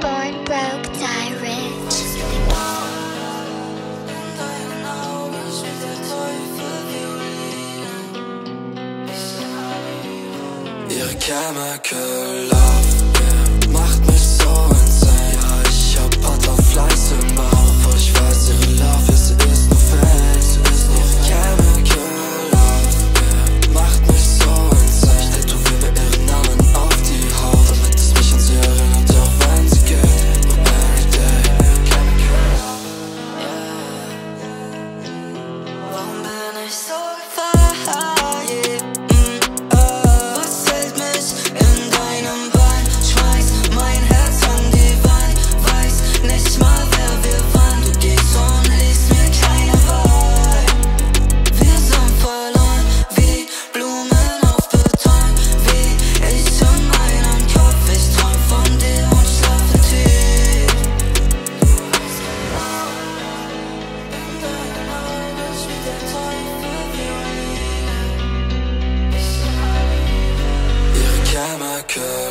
born broke, die rich. Love macht mich so. future